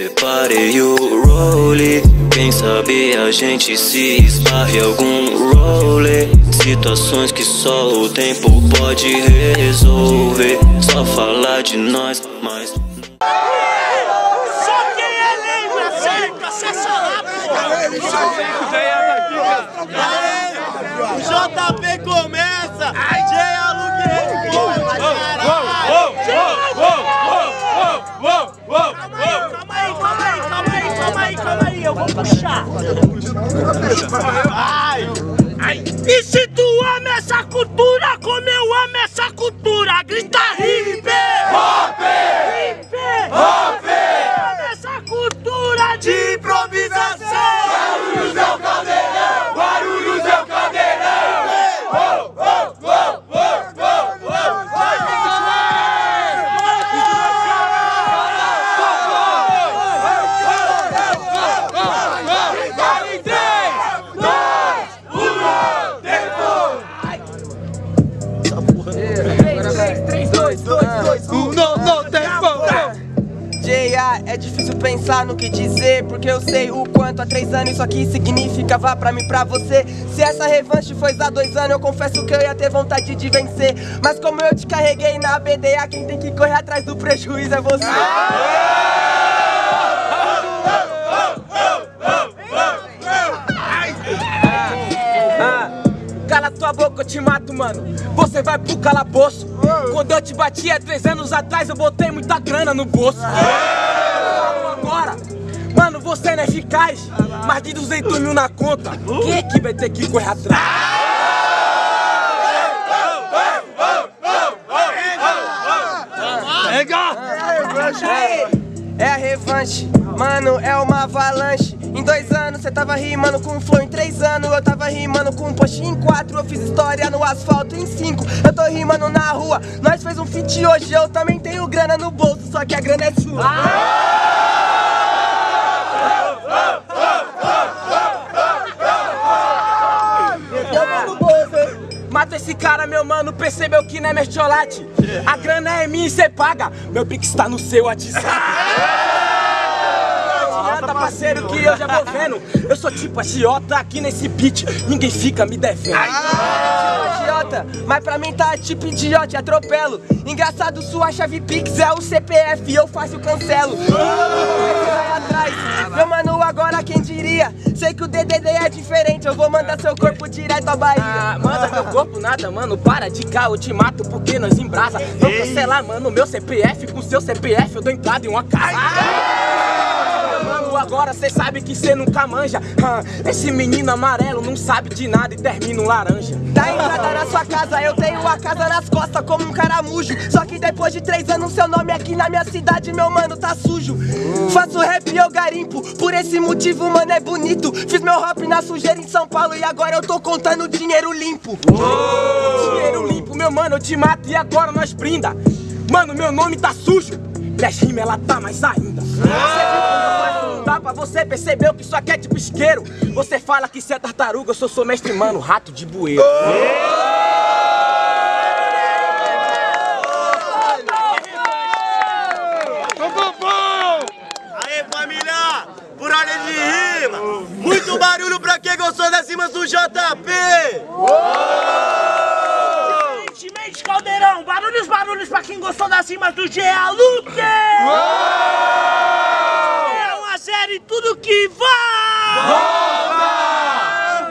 Separei o role. Quem sabe a gente se esbarre algum role. Situações que só o tempo pode resolver. Só falar de nós, mas. Calma aí, eu vou puxar. E se tu ama essa cultura como eu amo essa cultura, grita sei o quanto há três anos isso aqui significava pra mim, pra você Se essa revanche foi há dois anos eu confesso que eu ia ter vontade de vencer Mas como eu te carreguei na BDA Quem tem que correr atrás do prejuízo é você Ah, Cala tua boca, eu te mato, mano. Você vai pro calabouço. Quando eu te bati há três anos atrás, eu botei muita grana no bolso. Agora, mano, você não é eficaz. Mais de 200 mil na conta. Quem é que vai ter que correr atrás? É a revanche, mano, é uma avalanche. Em dois anos cê tava rimando com flow, em três anos eu tava rimando com post, em quatro eu fiz história no asfalto, em cinco eu tô rimando na rua. Nós fez um feat hoje, eu também tenho grana no bolso, só que a grana é sua. Mata esse cara, meu mano, percebeu que não é mercholate. A grana é minha e cê paga. Meu pix tá no seu WhatsApp. Adianta, parceiro, que eu já vou vendo. Eu sou tipo agiota aqui nesse beat, ninguém fica me devendo. Agiota, mas pra mim tá tipo idiota, atropelo. Engraçado, sua chave Pix é o CPF, eu faço o cancelo. Vai atrás, meu mano, agora quem diria? Sei que o DDD é diferente, eu vou mandar seu corpo direto à Bahia. Ah, manda meu corpo nada, mano, para de cá, eu te mato porque nós embrasa. Não cancelar, mano, meu CPF, com seu CPF eu dou entrada em uma casa. Agora cê sabe que cê nunca manja. Esse menino amarelo não sabe de nada e termina um laranja. Dá entrada na sua casa, eu tenho a casa nas costas como um caramujo. Só que depois de três anos, seu nome aqui na minha cidade, meu mano, tá sujo. Faço rap e eu garimpo, por esse motivo, mano, é bonito. Fiz meu rap na sujeira em São Paulo e agora eu tô contando dinheiro limpo. Dinheiro limpo, meu mano, eu te mato e agora nós brinda. Mano, meu nome tá sujo. Minhas rimas, ela tá mais ainda. Um tapa, você percebeu que isso aqui é tipo isqueiro. Você fala que cê é tartaruga, eu sou seu mestre, mano, rato de bueiro. Aê, família! Por de rima! Muito barulho pra quem gostou das rimas do JP! Gentilmente, Caldeirão, barulhos, barulhos pra quem gostou das rimas do G.A. Luke! É série tudo que vai!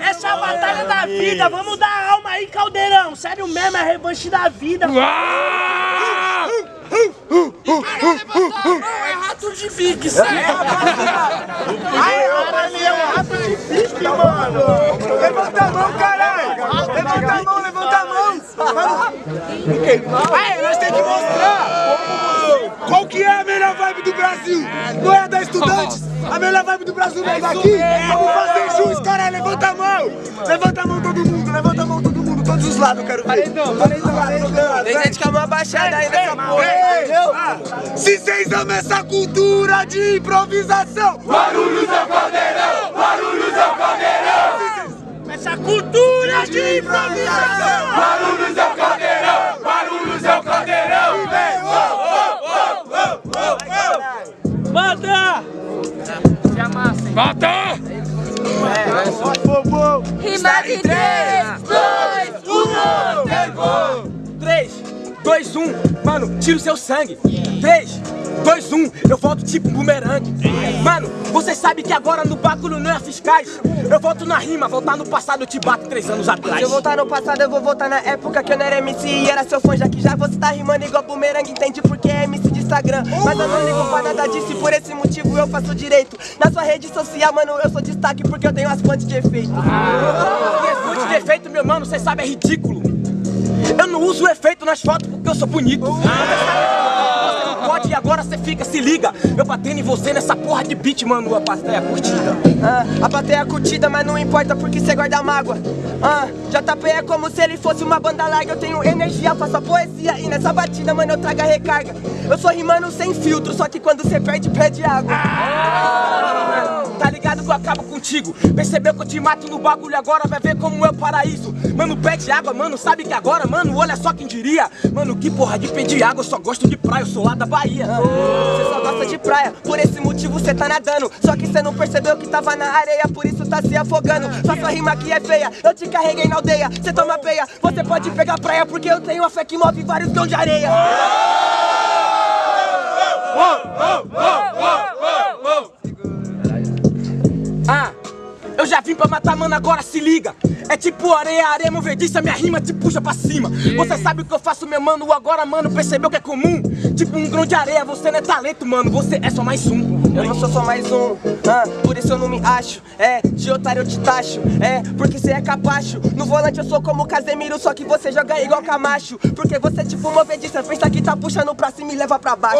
Essa é a batalha da vida, vamos dar alma aí, Caldeirão! Sério mesmo, é a revanche da vida! É rato de bique, sério. Levanta a mão, caralho! Levanta a mão, levanta a mão! Aí, nós temos que mostrar qual que é a melhor vibe do Brasil. Não é a da Estudantes? A melhor vibe do Brasil não é daqui? Vamos fazer jus, caralho. Levanta a mão. Levanta a mão todo mundo, levanta a mão todo mundo. Todos os lados eu quero ver. Todos os lados. Tem gente com a mão abaixada aí nessa porra, entendeu? ah, Se vocês amam essa cultura de improvisação, barulhos é o caldeirão, barulhos é o caldeirão. Essa cultura de improvisação! Barulhos é o caldeirão, barulhos é o Manda! Se amassem. Mata! Rima de 3, 2, 1, Tempo! 3, 2, 1, mano, tira o seu sangue. 3, 2, 1, eu volto tipo um bumerangue. Mano, você sabe que agora no bagulho não é fiscais. Eu volto na rima, voltar no passado eu te bato três anos atrás. Se eu voltar no passado, eu vou voltar na época que eu não era MC e era seu fã, já que já você tá rimando igual bumerangue, entende porque é MC de Instagram. Mas eu não ligo pra nada disso e por esse motivo eu faço direito. Na sua rede social, mano, eu sou destaque porque eu tenho as fontes de efeito. Esse monte de efeito, meu mano, cê sabe, é ridículo. Eu não uso efeito nas fotos porque eu sou bonito. Você você pode e agora cê fica, se liga. Eu batendo em você nessa porra de beat, mano, a plateia curtida. Ah, a plateia curtida, mas não importa porque cê guarda mágoa. Ah, JP é como se ele fosse uma banda larga. Eu tenho energia, faço a poesia e nessa batida, mano, eu trago a recarga. Eu sou rimando sem filtro, só que quando cê perde, pede água. Eu acabo contigo. Percebeu que eu te mato no bagulho agora, vai ver como é o paraíso. Mano, pede água, mano, sabe que agora, mano, olha só quem diria. Mano, que porra de pedir água, eu só gosto de praia, eu sou lá da Bahia. Você só gosta de praia, por esse motivo cê tá nadando. Só que cê não percebeu que tava na areia, por isso tá se afogando. Só sua rima aqui é feia, eu te carreguei na aldeia. Cê toma peia, você pode pegar praia, porque eu tenho a fé que move vários grãos de areia. Eu já vim pra matar, mano, agora se liga. É tipo areia, areia movediça, minha rima te puxa pra cima. Você sabe o que eu faço, meu mano, agora, mano, percebeu que é comum? Tipo um grão de areia, você não é talento, mano, você é só mais um. Eu não sou só mais um, ah, por isso eu não me acho. É, de otário eu te taxo. É, porque cê é capacho. No volante eu sou como o Casemiro, só que você joga igual Camacho. Porque você é tipo movediça, pensa que tá puxando pra cima e leva pra baixo.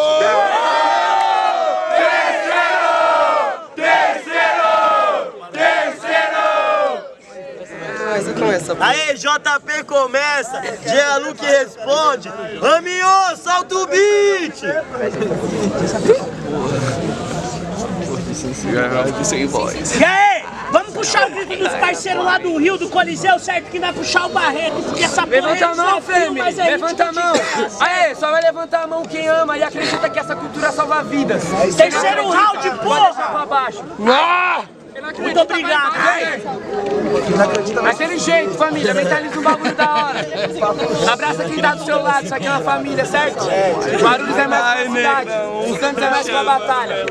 Aê, JP começa, Gelo que responde. Amiô, solta o beat! E aí, vamos puxar o grito dos parceiros lá do Rio, do Coliseu, certo? Que vai puxar o Barreto, porque essa porra Levanta a é mão, desafio, Femi! é Levanta a mão! Aê, só vai levantar a mão quem ama e acredita que essa cultura salva vidas. Terceiro round, Pode deixar pra porra! baixo. Muito obrigado. Daquele jeito, família, mentaliza um bagulho da hora. Abraça quem tá do seu lado, isso aqui é uma família, certo? Barulhos é mais uma cidade, o Santos é mais uma batalha.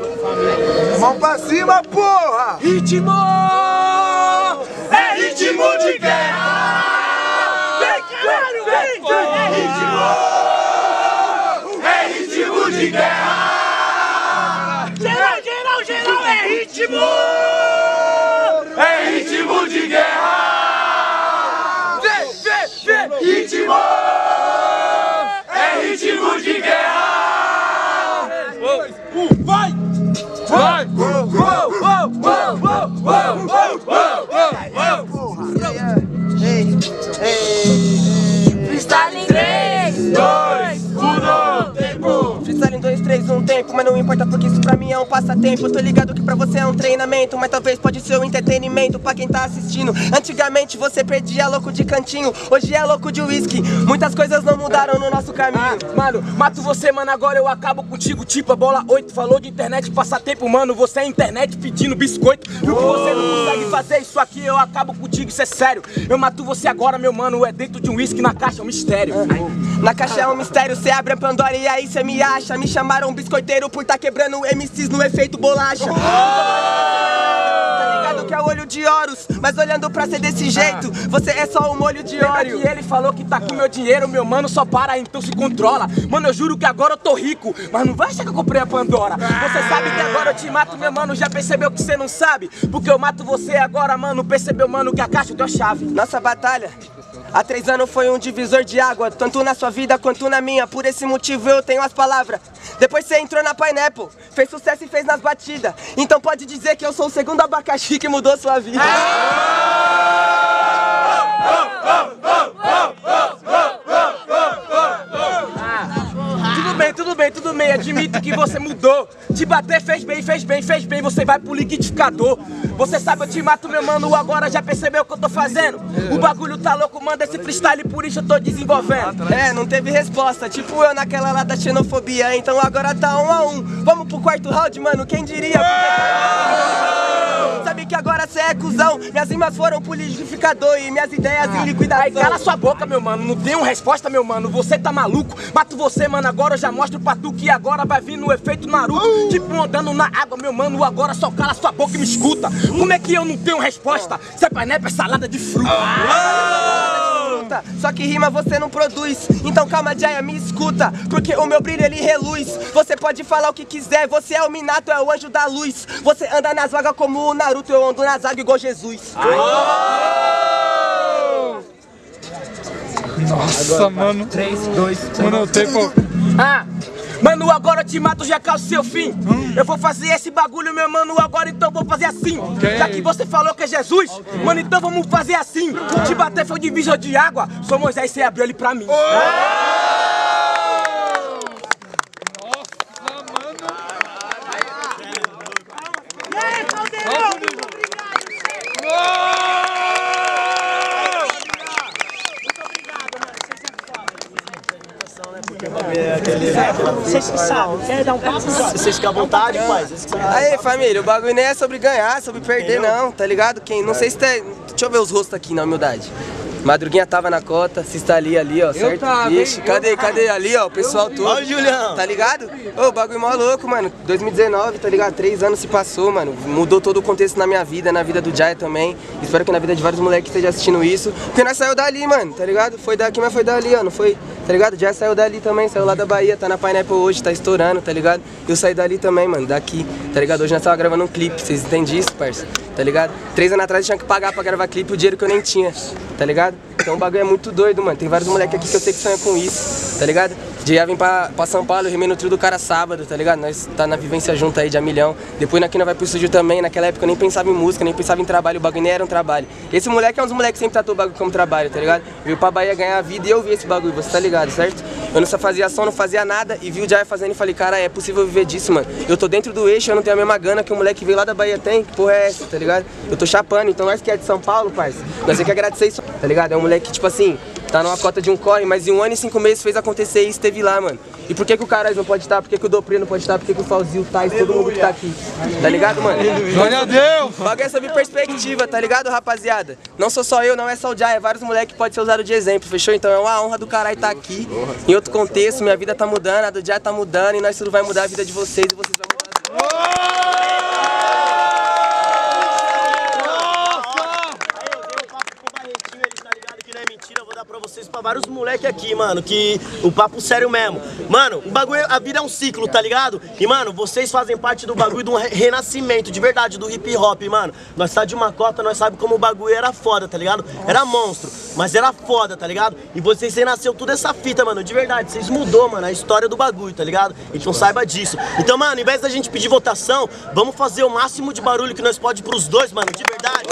Mão pra cima, porra! Ritmo! É ritmo de guerra! Vem, caralho, vem! É ritmo! É ritmo de guerra! Geral, geral, geral, é ritmo! É ritmo de guerra! Vem, vem, vem! Ritmo! É ritmo de guerra! Vai! Vai! Ei, ei. Freestyle em 3, 2, 1, tempo! Freestyle em 2, 3, 1 tempo, mas não importa porque isso pra mim é um passatempo. Eu tô ligado que pra você é um treinamento, mas talvez pode ser um entretenimento pra quem tá assistindo. Antigamente você perdia louco de cantinho, hoje é louco de uísque. Muitas coisas não mudaram no nosso Ah, caminho. mano, mato você, mano, agora eu acabo contigo. Tipo, a bola 8 falou de internet, passatempo, mano. Você é internet pedindo biscoito. E o que você não consegue fazer, isso aqui eu acabo contigo, isso é sério. Eu mato você agora, meu mano, é dentro de um uísque na caixa, é um mistério. Na caixa é um mistério, cê abre a Pandora e aí cê me acha. Me chamaram biscoiteiro por tá quebrando MCs no efeito bolacha. Tá ligado que é o olho de Horus, mas olhando pra ser desse jeito, você é só um molho de óleo. que ele falou que tá com meu dinheiro, meu mano, só para, então se controla. Mano, eu juro que agora eu tô rico, mas não vai achar que eu comprei a Pandora. Você sabe que agora eu te mato, meu mano, já percebeu que você não sabe? Porque eu mato você agora, mano, percebeu, mano, que a caixa deu a chave. Nossa batalha há três anos foi um divisor de água, tanto na sua vida quanto na minha. Por esse motivo eu tenho as palavras. Depois você entrou na Pineapple, fez sucesso e fez nas batidas. Então pode dizer que eu sou o segundo abacaxi que mudou sua vida. Tudo bem, tudo bem, tudo bem. Admito que você mudou. Te bater fez bem, fez bem, fez bem. Você vai pro liquidificador. Você sabe, eu te mato, meu mano. Agora já percebeu o que eu tô fazendo? O bagulho tá louco, manda esse freestyle, por isso eu tô desenvolvendo. É, não teve resposta, tipo eu naquela lá da xenofobia, então agora tá um a um. Vamos pro quarto round, mano, quem diria? Porque... Que agora cê é cuzão, minhas rimas foram pro liquidificador e minhas ideias em liquidação. Aí cala sua boca, meu mano. Não tem uma resposta, meu mano. Você tá maluco? Mato você, mano. Agora eu já mostro pra tu que agora vai vir no efeito Naruto. Tipo andando na água, meu mano. Agora só cala sua boca e me escuta. Como é que eu não tenho resposta? Cê é panepa é salada de fruta. Só que rima você não produz. Então calma, Jaya, me escuta. Porque o meu brilho ele reluz. Você pode falar o que quiser. Você é o Minato, é o anjo da luz. Você anda nas vagas como o Naruto. Eu ando nas águas igual Jesus. Nossa, mano. 3, 2, Mano, o tempo. Ah, mano, agora eu te mato, já calço seu fim. Eu vou fazer esse bagulho, meu mano, agora então vou fazer assim. Já que você falou que é Jesus, mano, então vamos fazer assim. Te bater foi divisor de água, sou Moisés, você abriu ele pra mim. Vocês que sal, quer dar um passo? Vocês ficam à vontade, pai. Vocês ficam- Aí, família, o bagulho nem é sobre ganhar, é sobre perder, não, tá ligado? Quem, não sei se tem. Deixa eu ver os rostos aqui, na humildade. Madruguinha tava na cota, se está ali, ali, ó, certo? tava, Ixi, cadê, cadê ali, ó, o pessoal todo. Olha o Julião. Tá ligado? Ô, o bagulho mó louco, mano. 2019, tá ligado? Três anos se passou, mano. Mudou todo o contexto na minha vida, na vida do Jaya também. Espero que na vida de vários moleques que estejam assistindo isso. Porque nós saiu dali, mano, tá ligado? Foi daqui, mas foi dali, ó, não foi? Tá ligado? Já saiu dali também, saiu lá da Bahia, tá na Pineapple hoje, tá estourando, tá ligado? Eu saí dali também, mano, daqui, tá ligado? Hoje nós tava gravando um clipe, vocês entendem isso, parça? Tá ligado? Três anos atrás eu tinha que pagar pra gravar clipe o dinheiro que eu nem tinha, tá ligado? Então o bagulho é muito doido, mano. Tem vários moleques aqui que eu sei que sonham com isso, tá ligado? Dia vem pra, pra São Paulo, eu rimei no trio do cara sábado, tá ligado? Nós tá na vivência junto aí de a milhão. Depois aqui nós vai pro estúdio também. Naquela época eu nem pensava em música, nem pensava em trabalho, o bagulho nem era um trabalho. Esse moleque é um dos moleques que sempre tratou o bagulho como trabalho, tá ligado? Veio pra Bahia ganhar a vida e eu vi esse bagulho, você tá ligado, certo? Eu não só fazia som, não fazia nada e vi o Jai fazendo e falei, cara, é possível viver disso, mano. Eu tô dentro do eixo, eu não tenho a mesma gana que o moleque que veio lá da Bahia tem. Que porra é essa, tá ligado? Eu tô chapando, então nós que é de São Paulo, parça, nós tem que agradecer isso, tá ligado? É um moleque que, tipo assim, tá numa cota de um corre, mas em um ano e cinco meses fez acontecer e esteve lá, mano. E por que, que o Carais não pode estar? Por que, que o Dopri não pode estar? Por que, que o Falzio, o Tais, todo mundo que tá aqui? Tá ligado, mano? Glória a Deus! Bagulho é sobre perspectiva, tá ligado, rapaziada? Não sou só eu, não é só o Jai, é vários moleques que podem ser usados de exemplo, fechou? Então é uma honra do caralho estar aqui. Em outro contexto, minha vida tá mudando, a do Jai tá mudando e nós tudo vai mudar a vida de vocês e vocês vão mudar a vida. Aí eu dei um papo pro Barretinho, ele tá ligado que não é mentira. Eu vou dar pra vocês pra vários moleque aqui, mano. Que o papo sério mesmo. Mano, o bagulho, a vida é um ciclo, tá ligado? E, mano, vocês fazem parte do bagulho de um re- renascimento, de verdade, do hip hop, mano. Nós tá de uma cota, nós sabe como o bagulho era foda, tá ligado? Era monstro, mas era foda, tá ligado? E vocês renasceu tudo essa fita, mano, de verdade. Vocês mudou, mano, a história do bagulho, tá ligado? Então saiba disso. Então, mano, em vez da gente pedir votação, vamos fazer o máximo de barulho que nós pode pros dois, mano, de verdade.